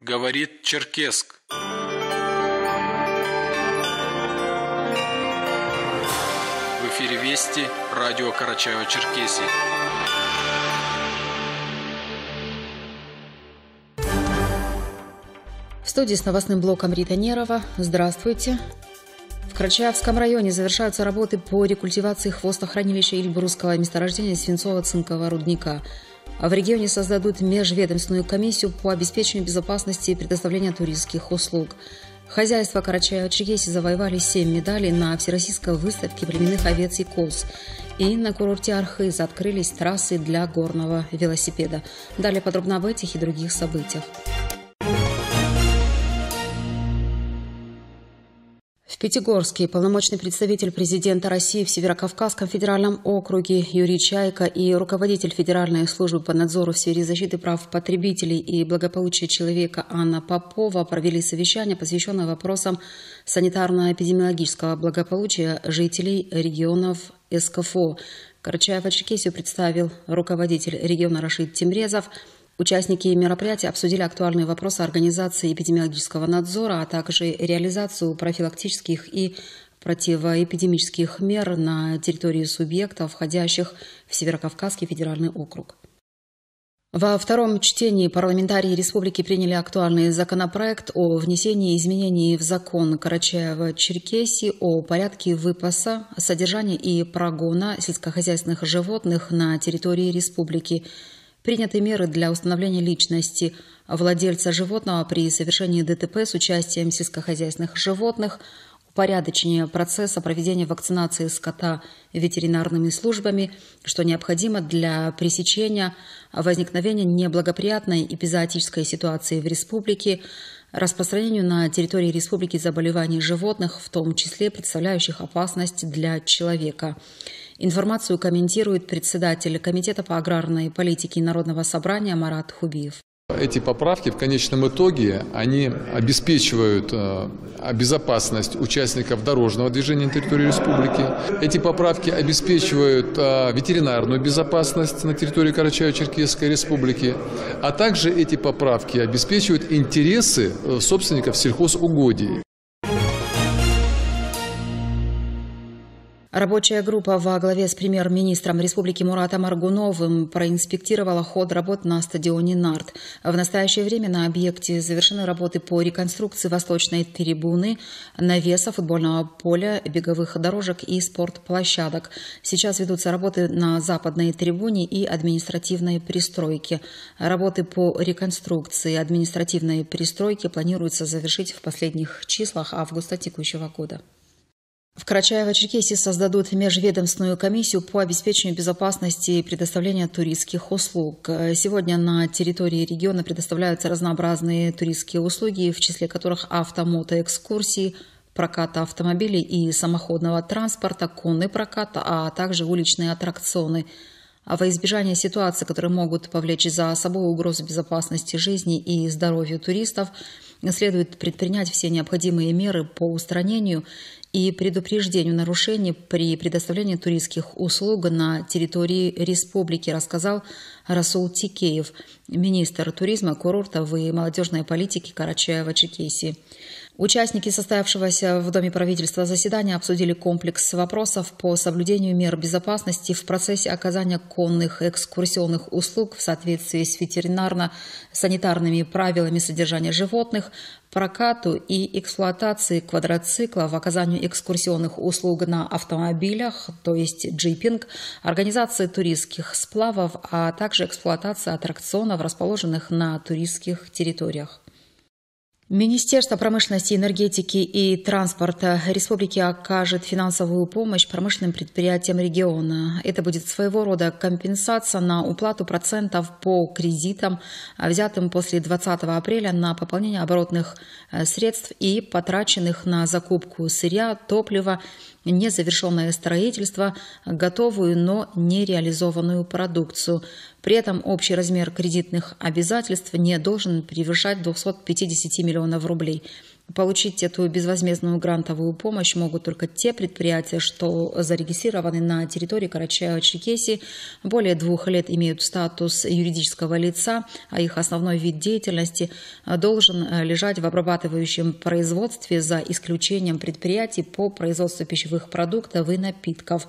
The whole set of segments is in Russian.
Говорит Черкесск. В эфире Вести, радио Карачаево-Черкесия. Студии с новостным блоком Рита Нерова. Здравствуйте. В Карачаевском районе завершаются работы по рекультивации хвостохранилища Ильбрусского месторождения свинцово-цинкового рудника. А в регионе создадут межведомственную комиссию по обеспечению безопасности и предоставлению туристских услуг. Хозяйство Карачаева-Черкесии завоевали 7 медалей на Всероссийской выставке племенных овец и коз. И на курорте Архыз открылись трассы для горного велосипеда. Далее подробно об этих и других событиях. В Пятигорске полномочный представитель президента России в Северокавказском федеральном округе Юрий Чайка и руководитель Федеральной службы по надзору в сфере защиты прав потребителей и благополучия человека Анна Попова провели совещание, посвященное вопросам санитарно-эпидемиологического благополучия жителей регионов СКФО. Карачаева-Черкесию представил руководитель региона Рашид Тимрезов – Участники мероприятия обсудили актуальные вопросы организации эпидемиологического надзора, а также реализацию профилактических и противоэпидемических мер на территории субъектов, входящих в Северокавказский федеральный округ. Во втором чтении парламентарии республики приняли актуальный законопроект о внесении изменений в закон Карачаева-Черкесии о порядке выпаса, содержания и прогона сельскохозяйственных животных на территории республики – Приняты меры для установления личности владельца животного при совершении ДТП с участием сельскохозяйственных животных, упорядочение процесса проведения вакцинации скота ветеринарными службами, что необходимо для пресечения возникновения неблагоприятной эпизоотической ситуации в республике, распространению на территории республики заболеваний животных, в том числе представляющих опасность для человека – Информацию комментирует председатель Комитета по аграрной политике Народного собрания Марат Хубиев. Эти поправки в конечном итоге они обеспечивают э, безопасность участников дорожного движения на территории республики. Эти поправки обеспечивают э, ветеринарную безопасность на территории Карачаево-Черкесской республики, а также эти поправки обеспечивают интересы э, собственников сельхозугодий. Рабочая группа во главе с премьер-министром Республики Муратом Аргуновым проинспектировала ход работ на стадионе «Нарт». В настоящее время на объекте завершены работы по реконструкции восточной трибуны, навеса, футбольного поля, беговых дорожек и спортплощадок. Сейчас ведутся работы на западной трибуне и административной пристройке. Работы по реконструкции административной пристройки планируется завершить в последних числах августа текущего года. В Карачаево-Черкесии создадут межведомственную комиссию по обеспечению безопасности и предоставлению туристских услуг. Сегодня на территории региона предоставляются разнообразные туристские услуги, в числе которых автомотоэкскурсии, проката автомобилей и самоходного транспорта, конный прокат, а также уличные аттракционы. А во избежание ситуаций, которые могут повлечь за собой угрозу безопасности жизни и здоровью туристов, следует предпринять все необходимые меры по устранению и предупреждению нарушений при предоставлении туристских услуг на территории республики, рассказал Расул Тикеев, министр туризма, курортов и молодежной политики Карачаева-Чекесии. Участники состоявшегося в Доме правительства заседания обсудили комплекс вопросов по соблюдению мер безопасности в процессе оказания конных экскурсионных услуг в соответствии с ветеринарно-санитарными правилами содержания животных, прокату и эксплуатации квадроциклов, оказанию экскурсионных услуг на автомобилях, то есть джипинг, организации туристских сплавов, а также эксплуатация аттракционов, расположенных на туристских территориях. Министерство промышленности, энергетики и транспорта Республики окажет финансовую помощь промышленным предприятиям региона. Это будет своего рода компенсация на уплату процентов по кредитам, взятым после 20 апреля на пополнение оборотных э, средств и потраченных на закупку сырья, топлива незавершенное строительство, готовую, но нереализованную продукцию. При этом общий размер кредитных обязательств не должен превышать 250 миллионов рублей. Получить эту безвозмездную грантовую помощь могут только те предприятия, что зарегистрированы на территории Карачаева-Черкесии, более двух лет имеют статус юридического лица, а их основной вид деятельности должен лежать в обрабатывающем производстве за исключением предприятий по производству пищевых продуктов и напитков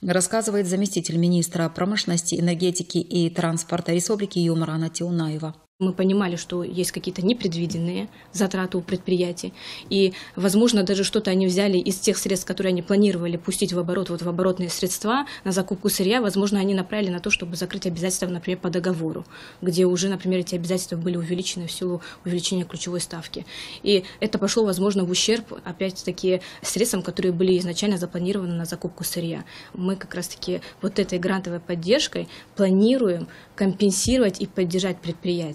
рассказывает заместитель министра промышленности, энергетики и транспорта Республики Юмрана Тиунаева. Мы понимали, что есть какие-то непредвиденные затраты у предприятий. И, возможно, даже что-то они взяли из тех средств, которые они планировали пустить в оборот, вот в оборотные средства на закупку сырья, возможно, они направили на то, чтобы закрыть обязательства, например, по договору, где уже, например, эти обязательства были увеличены в силу увеличения ключевой ставки. И это пошло, возможно, в ущерб, опять-таки, средствам, которые были изначально запланированы на закупку сырья. Мы как раз-таки вот этой грантовой поддержкой планируем компенсировать и поддержать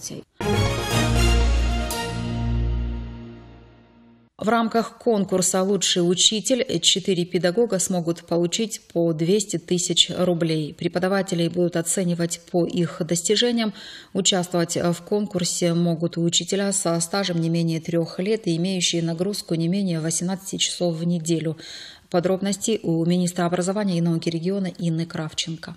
предприятия. В рамках конкурса «Лучший учитель» четыре педагога смогут получить по 200 тысяч рублей. Преподавателей будут оценивать по их достижениям. Участвовать в конкурсе могут учителя со стажем не менее трех лет и имеющие нагрузку не менее 18 часов в неделю. Подробности у министра образования и науки региона Инны Кравченко.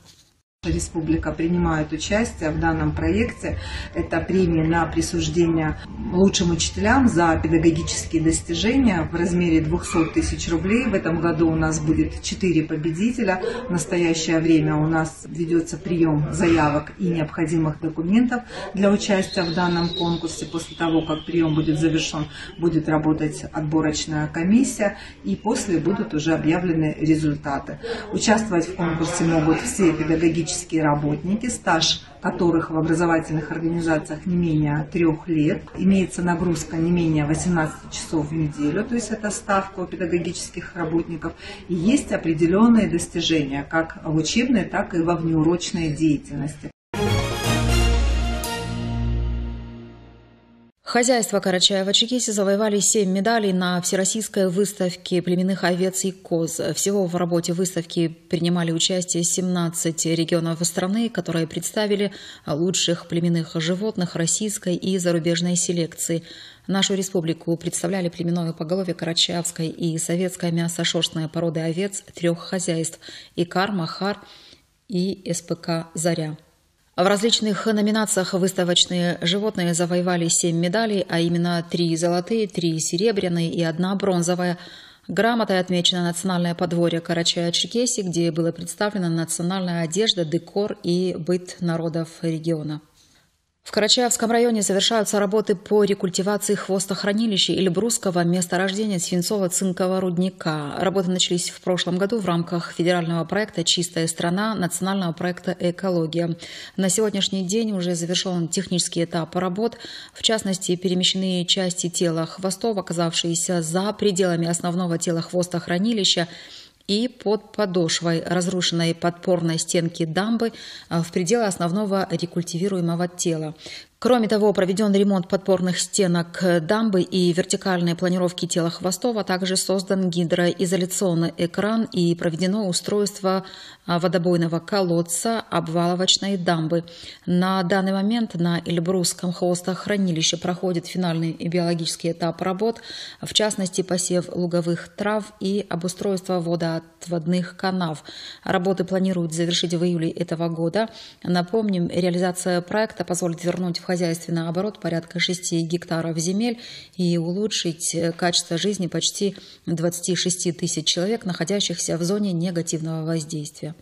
Республика принимает участие в данном проекте. Это премия на присуждение лучшим учителям за педагогические достижения в размере 200 тысяч рублей. В этом году у нас будет 4 победителя. В настоящее время у нас ведется прием заявок и необходимых документов для участия в данном конкурсе. После того, как прием будет завершен, будет работать отборочная комиссия и после будут уже объявлены результаты. Участвовать в конкурсе могут все педагогические педагогические работники, стаж которых в образовательных организациях не менее трех лет. Имеется нагрузка не менее 18 часов в неделю, то есть это ставка у педагогических работников. И есть определенные достижения как в учебной, так и во внеурочной деятельности. Хозяйство Карачаева-Чекиси завоевали семь медалей на Всероссийской выставке племенных овец и коз. Всего в работе выставки принимали участие 17 регионов страны, которые представили лучших племенных животных российской и зарубежной селекции. Нашу республику представляли племенное поголовье Карачаевской и советская мясо-шерстная породы овец трех хозяйств – Икар, Махар и СПК «Заря». В различных номинациях выставочные животные завоевали семь медалей, а именно три золотые, три серебряные и одна бронзовая. Грамотой отмечено национальное подворье Карачая-Черкесии, где была представлена национальная одежда, декор и быт народов региона. В Карачаевском районе завершаются работы по рекультивации хвостохранилища Эльбрусского месторождения свинцово-цинкового рудника. Работы начались в прошлом году в рамках федерального проекта «Чистая страна» национального проекта «Экология». На сегодняшний день уже завершен технический этап работ. В частности, перемещены части тела хвостов, оказавшиеся за пределами основного тела хвостохранилища, и под подошвой разрушенной подпорной стенки дамбы в пределы основного рекультивируемого тела. Кроме того, проведен ремонт подпорных стенок дамбы и вертикальной планировки тела хвостов, а также создан гидроизоляционный экран и проведено устройство а, водобойного колодца обваловочной дамбы. На данный момент на Эльбрусском хвостохранилище проходит финальный биологический этап работ, в частности посев луговых трав и обустройство водоотводных канав. Работы планируют завершить в июле этого года. Напомним, реализация проекта позволит вернуть в хозяйственный оборот порядка 6 гектаров земель и улучшить э, качество жизни почти 26 тысяч человек, находящихся в зоне негативного воздействия.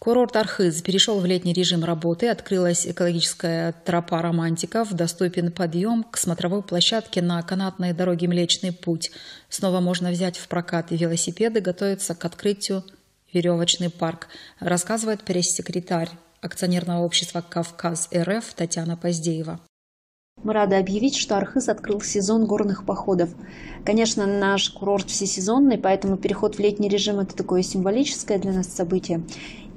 Курорт Архыз перешел в летний режим работы, открылась экологическая тропа романтиков, доступен подъем к смотровой площадке на канатной дороге Млечный Путь. Снова можно взять в прокат велосипеды, готовится к открытию веревочный парк, рассказывает пресс-секретарь акционерного общества «Кавказ РФ» Татьяна Поздеева. Мы рады объявить, что Архыз открыл сезон горных походов. Конечно, наш курорт всесезонный, поэтому переход в летний режим – это такое символическое для нас событие.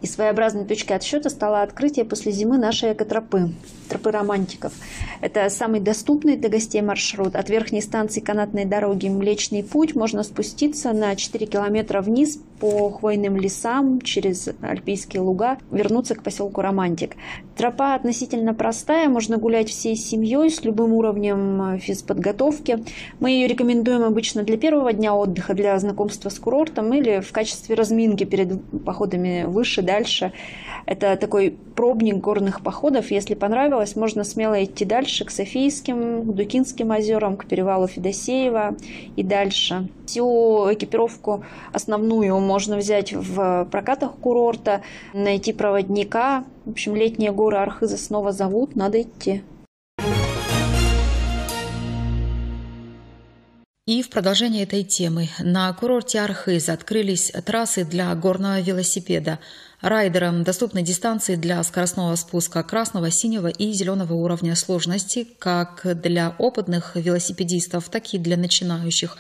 И своеобразной точкой отсчета стало открытие после зимы нашей экотропы, тропы романтиков. Это самый доступный для гостей маршрут. От верхней станции канатной дороги Млечный путь можно спуститься на 4 километра вниз по хвойным лесам через альпийские луга, вернуться к поселку Романтик. Тропа относительно простая, можно гулять всей семьей с любым уровнем э, физподготовки. Мы ее рекомендуем обычно для первого дня отдыха, для знакомства с курортом или в качестве разминки перед походами выше, дальше. Это такой пробник горных походов. Если понравилось, можно смело идти дальше к Софийским, к Дукинским озерам, к перевалу Федосеева и дальше. Всю экипировку основную можно взять в прокатах курорта, найти проводника. В общем, летние горы Архыза снова зовут, надо идти. И в продолжение этой темы на курорте Архыз открылись трассы для горного велосипеда. Райдерам доступны дистанции для скоростного спуска красного, синего и зеленого уровня сложности, как для опытных велосипедистов, так и для начинающих.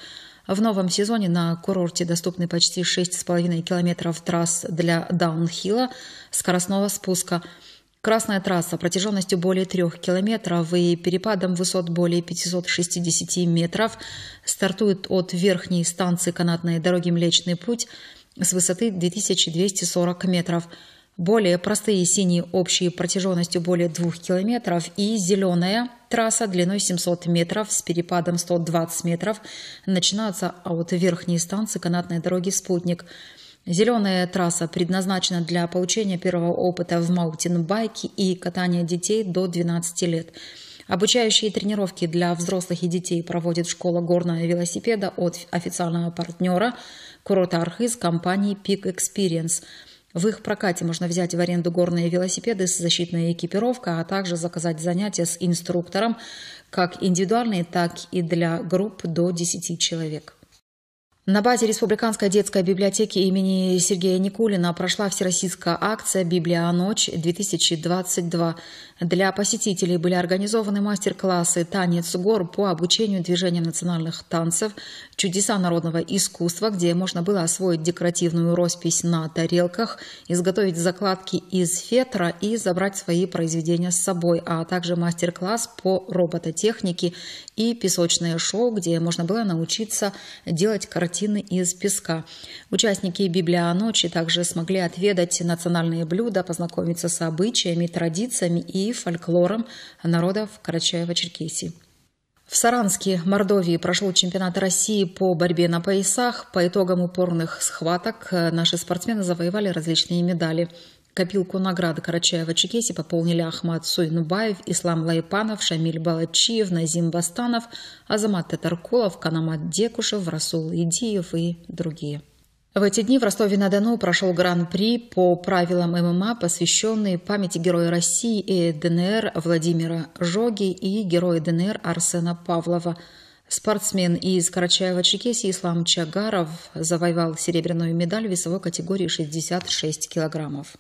В новом сезоне на курорте доступны почти 6,5 километров трасс для даунхилла, скоростного спуска – Красная трасса протяженностью более трех километров и перепадом высот более 560 метров стартует от верхней станции канатной дороги Млечный Путь с высоты 2240 метров. Более простые синие общие протяженностью более двух километров и зеленая трасса длиной 700 метров с перепадом 120 метров начинаются от верхней станции канатной дороги «Спутник». Зеленая трасса предназначена для получения первого опыта в маутинбайке и катания детей до 12 лет. Обучающие тренировки для взрослых и детей проводит школа горного велосипеда от официального партнера курорта Архыз компании Peak Experience. В их прокате можно взять в аренду горные велосипеды с защитной экипировкой, а также заказать занятия с инструктором, как индивидуальные, так и для групп до 10 человек. На базе Республиканской детской библиотеки имени Сергея Никулина прошла всероссийская акция «Библия ночь-2022». Для посетителей были организованы мастер-классы «Танец гор» по обучению движениям национальных танцев, «Чудеса народного искусства», где можно было освоить декоративную роспись на тарелках, изготовить закладки из фетра и забрать свои произведения с собой, а также мастер-класс по робототехнике и песочное шоу, где можно было научиться делать картины из песка. Участники «Библия ночи» также смогли отведать национальные блюда, познакомиться с обычаями, традициями и фольклором народов Карачаева-Черкесии. В Саранске, Мордовии, прошел чемпионат России по борьбе на поясах. По итогам упорных схваток наши спортсмены завоевали различные медали. Копилку награды Карачаева-Чекеси пополнили Ахмад Суйнубаев, Ислам Лайпанов, Шамиль Балачиев, Назим Бастанов, Азамат Татаркулов, Канамат Декушев, Расул Идиев и другие. В эти дни в Ростове-на-Дону прошел гран-при по правилам ММА, посвященный памяти героя России и ДНР Владимира Жоги и героя ДНР Арсена Павлова. Спортсмен из Карачаева-Чекесии Ислам Чагаров завоевал серебряную медаль в весовой категории 66 килограммов.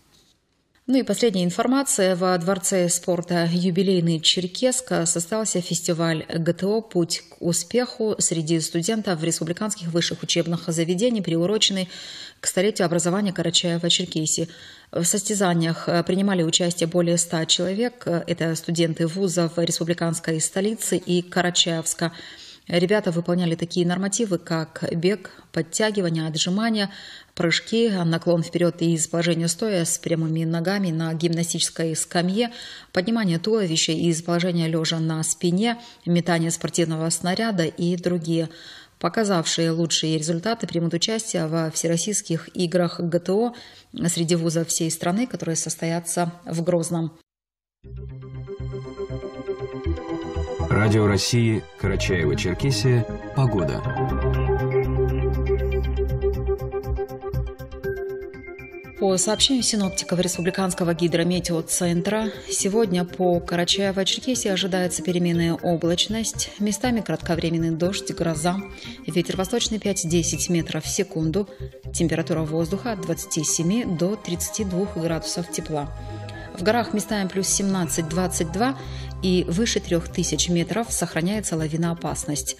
Ну и последняя информация. Во Дворце спорта «Юбилейный Черкеска» состоялся фестиваль ГТО «Путь к успеху» среди студентов республиканских высших учебных заведений, приуроченный к столетию образования Карачаева-Черкесии. В состязаниях принимали участие более ста человек. Это студенты вузов республиканской столицы и Карачаевска – Ребята выполняли такие нормативы, как бег, подтягивание, отжимания, прыжки, наклон вперед и из положения стоя с прямыми ногами на гимнастической скамье, поднимание туловища из положения лежа на спине, метание спортивного снаряда и другие. Показавшие лучшие результаты примут участие во всероссийских играх ГТО среди вузов всей страны, которые состоятся в Грозном. Радио России, Карачаево-Черкесия, погода. По сообщению синоптиков Республиканского гидрометеоцентра, сегодня по Карачаево-Черкесии ожидается переменная облачность, местами кратковременный дождь, гроза, ветер восточный 5-10 метров в секунду, температура воздуха от 27 до 32 градусов тепла. В горах местами плюс 17-22 и выше 3000 метров сохраняется лавиноопасность.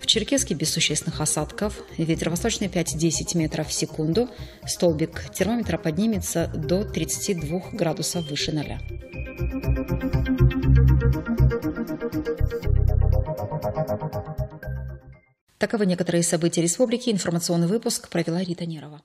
В Черкеске без существенных осадков, ветер восточный 5-10 метров в секунду, столбик термометра поднимется до 32 градусов выше ноля. Таковы некоторые события республики. Информационный выпуск провела Рита Нерова.